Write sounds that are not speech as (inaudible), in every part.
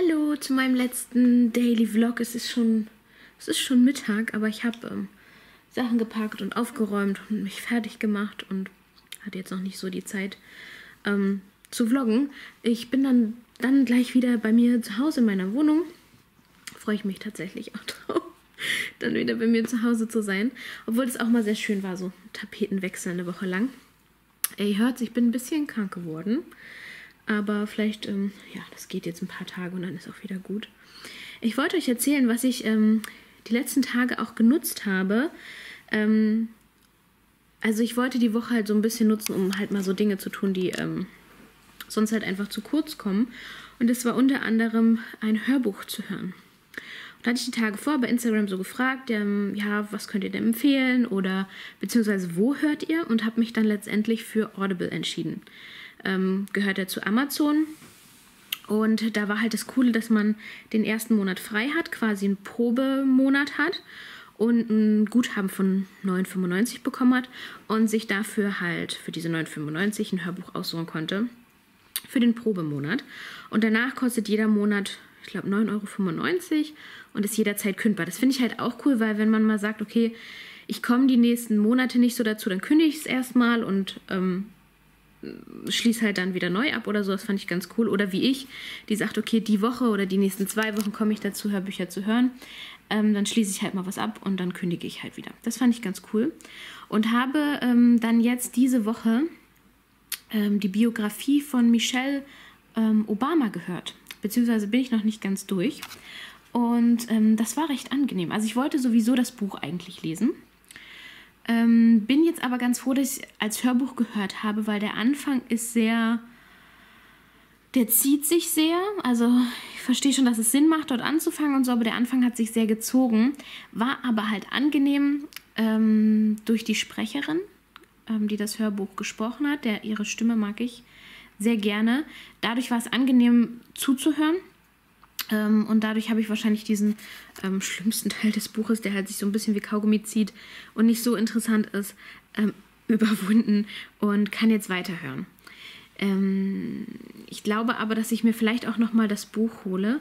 Hallo zu meinem letzten Daily Vlog. Es ist schon, es ist schon Mittag, aber ich habe ähm, Sachen gepackt und aufgeräumt und mich fertig gemacht und hatte jetzt noch nicht so die Zeit ähm, zu vloggen. Ich bin dann, dann gleich wieder bei mir zu Hause in meiner Wohnung. Freue ich mich tatsächlich auch (laughs) drauf, dann wieder bei mir zu Hause zu sein. Obwohl es auch mal sehr schön war, so Tapetenwechsel eine Woche lang. Ihr hört, ich bin ein bisschen krank geworden. Aber vielleicht, ähm, ja, das geht jetzt ein paar Tage und dann ist auch wieder gut. Ich wollte euch erzählen, was ich ähm, die letzten Tage auch genutzt habe. Ähm, also ich wollte die Woche halt so ein bisschen nutzen, um halt mal so Dinge zu tun, die ähm, sonst halt einfach zu kurz kommen. Und es war unter anderem ein Hörbuch zu hören. Da hatte ich die Tage vor bei Instagram so gefragt, ähm, ja, was könnt ihr denn empfehlen oder beziehungsweise wo hört ihr? Und habe mich dann letztendlich für Audible entschieden ähm, gehört er zu Amazon. Und da war halt das Coole, dass man den ersten Monat frei hat, quasi einen Probemonat hat und ein Guthaben von 9,95 bekommen hat und sich dafür halt für diese 9,95 ein Hörbuch aussuchen konnte für den Probemonat. Und danach kostet jeder Monat, ich glaube, 9,95 Euro und ist jederzeit kündbar. Das finde ich halt auch cool, weil wenn man mal sagt, okay, ich komme die nächsten Monate nicht so dazu, dann kündige ich es erstmal und ähm, schließe halt dann wieder neu ab oder so. Das fand ich ganz cool. Oder wie ich, die sagt, okay, die Woche oder die nächsten zwei Wochen komme ich dazu, Hörbücher zu hören. Ähm, dann schließe ich halt mal was ab und dann kündige ich halt wieder. Das fand ich ganz cool. Und habe ähm, dann jetzt diese Woche ähm, die Biografie von Michelle ähm, Obama gehört. Beziehungsweise bin ich noch nicht ganz durch. Und ähm, das war recht angenehm. Also ich wollte sowieso das Buch eigentlich lesen. Ähm, bin jetzt aber ganz froh, dass ich als Hörbuch gehört habe, weil der Anfang ist sehr. Der zieht sich sehr. Also, ich verstehe schon, dass es Sinn macht, dort anzufangen und so, aber der Anfang hat sich sehr gezogen. War aber halt angenehm ähm, durch die Sprecherin, ähm, die das Hörbuch gesprochen hat. Der, ihre Stimme mag ich sehr gerne. Dadurch war es angenehm zuzuhören. Ähm, und dadurch habe ich wahrscheinlich diesen ähm, schlimmsten (laughs) Teil des Buches, der halt sich so ein bisschen wie Kaugummi zieht und nicht so interessant ist, ähm, (laughs) überwunden und kann jetzt weiterhören. Ähm, ich glaube aber, dass ich mir vielleicht auch noch mal das Buch hole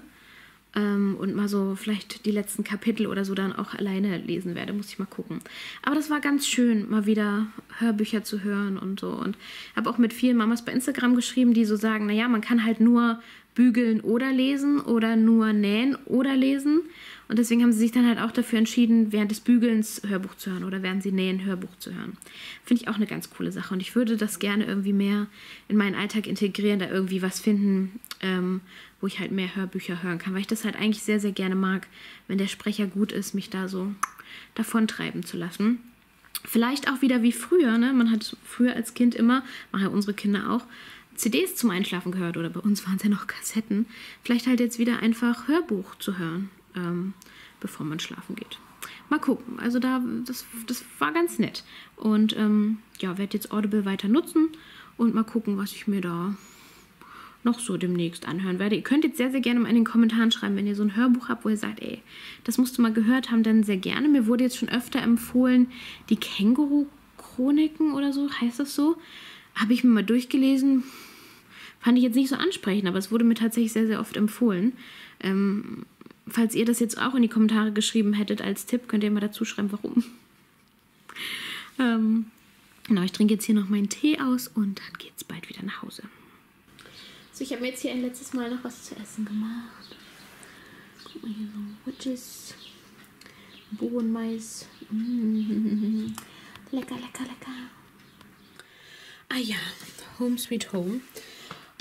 ähm, und mal so vielleicht die letzten Kapitel oder so dann auch alleine lesen werde. Muss ich mal gucken. Aber das war ganz schön, mal wieder Hörbücher zu hören und so. Und habe auch mit vielen Mamas bei Instagram geschrieben, die so sagen, naja, man kann halt nur bügeln oder lesen oder nur nähen oder lesen. Und deswegen haben sie sich dann halt auch dafür entschieden, während des Bügelns Hörbuch zu hören oder während sie nähen Hörbuch zu hören. Finde ich auch eine ganz coole Sache. Und ich würde das gerne irgendwie mehr in meinen Alltag integrieren, da irgendwie was finden, ähm, wo ich halt mehr Hörbücher hören kann, weil ich das halt eigentlich sehr, sehr gerne mag, wenn der Sprecher gut ist, mich da so davontreiben zu lassen. Vielleicht auch wieder wie früher, ne? Man hat früher als Kind immer, machen ja unsere Kinder auch, CDs zum Einschlafen gehört oder bei uns waren es ja noch Kassetten. Vielleicht halt jetzt wieder einfach Hörbuch zu hören, ähm, bevor man schlafen geht. Mal gucken. Also da, das, das war ganz nett. Und ähm, ja, werde jetzt Audible weiter nutzen und mal gucken, was ich mir da noch so demnächst anhören werde. Ihr könnt jetzt sehr, sehr gerne mal in den Kommentaren schreiben, wenn ihr so ein Hörbuch habt, wo ihr sagt, ey, das musst du mal gehört haben, dann sehr gerne. Mir wurde jetzt schon öfter empfohlen, die Känguru-Chroniken oder so, heißt das so. Habe ich mir mal durchgelesen. Fand ich jetzt nicht so ansprechend, aber es wurde mir tatsächlich sehr, sehr oft empfohlen. Ähm, falls ihr das jetzt auch in die Kommentare geschrieben hättet als Tipp, könnt ihr mal dazu schreiben, warum. (laughs) ähm, genau, ich trinke jetzt hier noch meinen Tee aus und dann geht es bald wieder nach Hause. So, ich habe mir jetzt hier ein letztes Mal noch was zu essen gemacht. Guck mal hier so, Witches, Bohnenmais. Mm, (laughs) lecker, lecker, lecker. Ah ja, Home Sweet Home.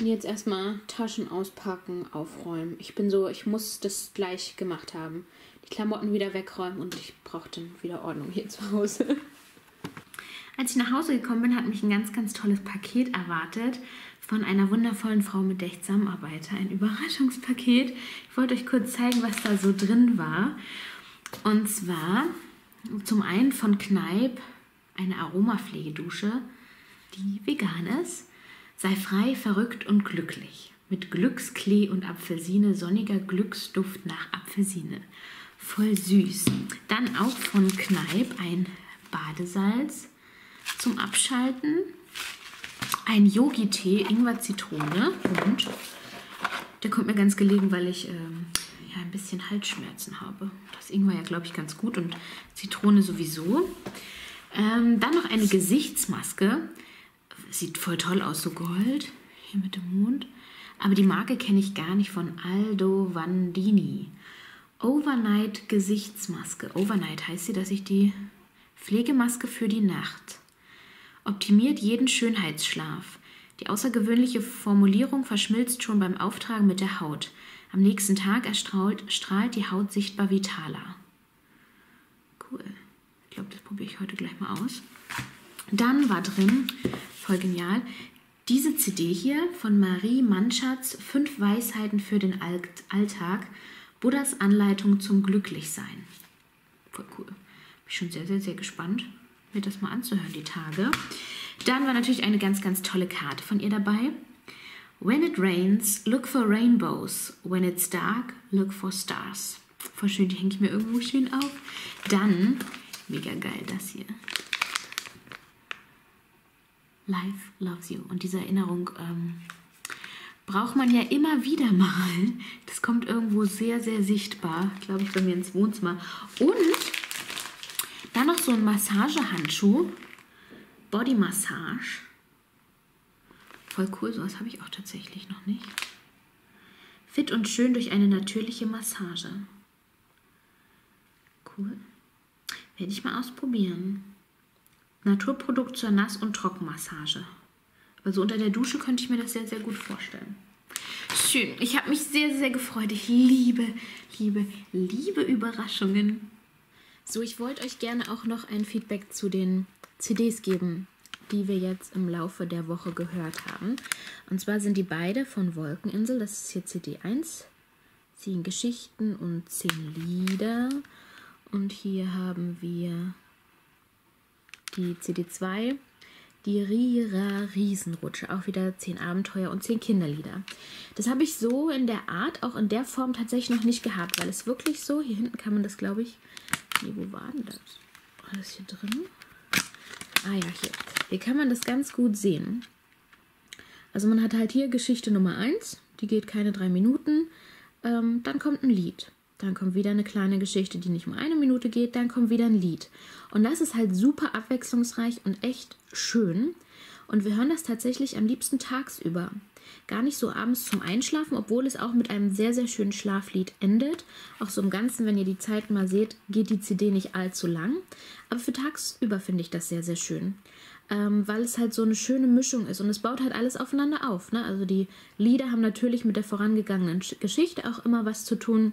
Jetzt erstmal Taschen auspacken, aufräumen. Ich bin so, ich muss das gleich gemacht haben. Die Klamotten wieder wegräumen und ich brauche dann wieder Ordnung hier zu Hause. Als ich nach Hause gekommen bin, hat mich ein ganz, ganz tolles Paket erwartet von einer wundervollen Frau, mit der ich zusammenarbeite. Ein Überraschungspaket. Ich wollte euch kurz zeigen, was da so drin war. Und zwar zum einen von Kneipp eine Aromapflegedusche, die vegan ist Sei frei, verrückt und glücklich. Mit Glücksklee und Apfelsine, sonniger Glücksduft nach Apfelsine. Voll süß. Dann auch von Kneipp ein Badesalz zum Abschalten. Ein Yogi-Tee, Ingwer-Zitrone und Der kommt mir ganz gelegen, weil ich ähm, ja ein bisschen Halsschmerzen habe. Das Ingwer ja, glaube ich, ganz gut und Zitrone sowieso. Ähm, dann noch eine Gesichtsmaske. Sieht voll toll aus, so Gold. Hier mit dem Mond. Aber die Marke kenne ich gar nicht von Aldo Vandini. Overnight Gesichtsmaske. Overnight heißt sie, dass ich die Pflegemaske für die Nacht. Optimiert jeden Schönheitsschlaf. Die außergewöhnliche Formulierung verschmilzt schon beim Auftragen mit der Haut. Am nächsten Tag erstrahlt strahlt die Haut sichtbar vitaler. Cool. Ich glaube, das probiere ich heute gleich mal aus. Dann war drin, voll genial, diese CD hier von Marie Manschatz, Fünf Weisheiten für den Alltag, Buddhas Anleitung zum Glücklichsein. Voll cool. Bin schon sehr, sehr, sehr gespannt, mir das mal anzuhören, die Tage. Dann war natürlich eine ganz, ganz tolle Karte von ihr dabei. When it rains, look for rainbows. When it's dark, look for stars. Voll schön, die hänge ich mir irgendwo schön auf. Dann, mega geil, das hier. Life loves you. Und diese Erinnerung ähm, braucht man ja immer wieder mal. Das kommt irgendwo sehr, sehr sichtbar, glaube ich, bei mir ins Wohnzimmer. Und dann noch so ein Massagehandschuh. Body Massage. Voll cool, sowas habe ich auch tatsächlich noch nicht. Fit und schön durch eine natürliche Massage. Cool. Werde ich mal ausprobieren. Naturprodukt zur Nass- und Trockenmassage. Also unter der Dusche könnte ich mir das sehr, sehr gut vorstellen. Schön. Ich habe mich sehr, sehr gefreut. Ich liebe, liebe, liebe Überraschungen. So, ich wollte euch gerne auch noch ein Feedback zu den CDs geben, die wir jetzt im Laufe der Woche gehört haben. Und zwar sind die beide von Wolkeninsel. Das ist hier CD 1. Zehn Geschichten und zehn Lieder. Und hier haben wir die CD2, die Rira Riesenrutsche, auch wieder zehn Abenteuer und zehn Kinderlieder. Das habe ich so in der Art, auch in der Form tatsächlich noch nicht gehabt, weil es wirklich so, hier hinten kann man das glaube ich, nee, wo war denn das? War das hier drin? Ah ja, hier. Hier kann man das ganz gut sehen. Also man hat halt hier Geschichte Nummer 1, die geht keine drei Minuten. Ähm, dann kommt ein Lied. Dann kommt wieder eine kleine Geschichte, die nicht mal eine Minute geht. Dann kommt wieder ein Lied. Und das ist halt super abwechslungsreich und echt schön. Und wir hören das tatsächlich am liebsten tagsüber. Gar nicht so abends zum Einschlafen, obwohl es auch mit einem sehr, sehr schönen Schlaflied endet. Auch so im Ganzen, wenn ihr die Zeit mal seht, geht die CD nicht allzu lang. Aber für tagsüber finde ich das sehr, sehr schön. Ähm, weil es halt so eine schöne Mischung ist und es baut halt alles aufeinander auf. Ne? Also die Lieder haben natürlich mit der vorangegangenen Geschichte auch immer was zu tun.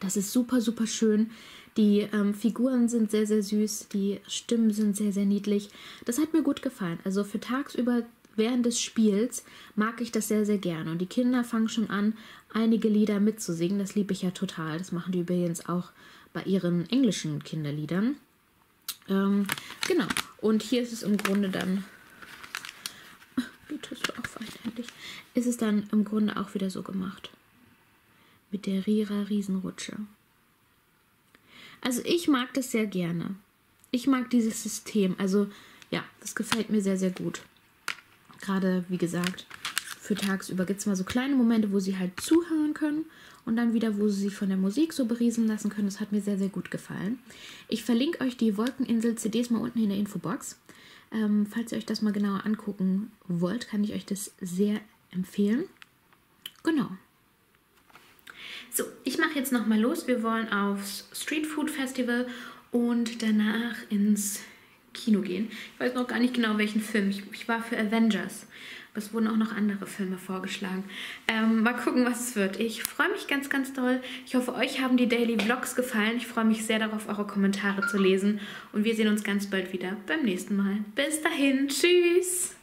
Das ist super, super schön. Die ähm, Figuren sind sehr, sehr süß. Die Stimmen sind sehr, sehr niedlich. Das hat mir gut gefallen. Also für tagsüber während des Spiels mag ich das sehr, sehr gerne. Und die Kinder fangen schon an, einige Lieder mitzusingen. Das liebe ich ja total. Das machen die übrigens auch bei ihren englischen Kinderliedern. Ähm, genau. Und hier ist es im Grunde dann. Bitte so auch einhändig. Ist es dann im Grunde auch wieder so gemacht mit der Rira Riesenrutsche. Also ich mag das sehr gerne. Ich mag dieses System. Also ja, das gefällt mir sehr, sehr gut. Gerade, wie gesagt, für tagsüber gibt es mal so kleine Momente, wo sie halt zuhören können und dann wieder, wo sie sich von der Musik so beriesen lassen können. Das hat mir sehr, sehr gut gefallen. Ich verlinke euch die Wolkeninsel-CDs mal unten in der Infobox. Ähm, falls ihr euch das mal genauer angucken wollt, kann ich euch das sehr empfehlen. Genau. So, ich mache jetzt nochmal los. Wir wollen aufs Street Food Festival und danach ins Kino gehen. Ich weiß noch gar nicht genau, welchen Film. Ich, ich war für Avengers. Aber es wurden auch noch andere Filme vorgeschlagen. Ähm, mal gucken, was es wird. Ich freue mich ganz, ganz doll. Ich hoffe, euch haben die Daily Vlogs gefallen. Ich freue mich sehr darauf, eure Kommentare zu lesen. Und wir sehen uns ganz bald wieder beim nächsten Mal. Bis dahin. Tschüss.